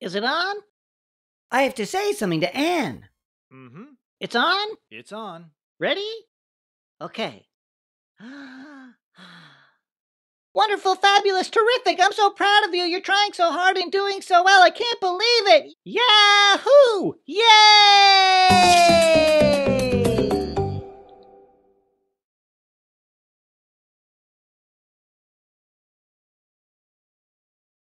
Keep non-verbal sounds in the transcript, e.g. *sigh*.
Is it on? I have to say something to Anne. Mm-hmm. It's on? It's on. Ready? Okay. *gasps* Wonderful, fabulous, terrific. I'm so proud of you. You're trying so hard and doing so well. I can't believe it. Yahoo! Yeah.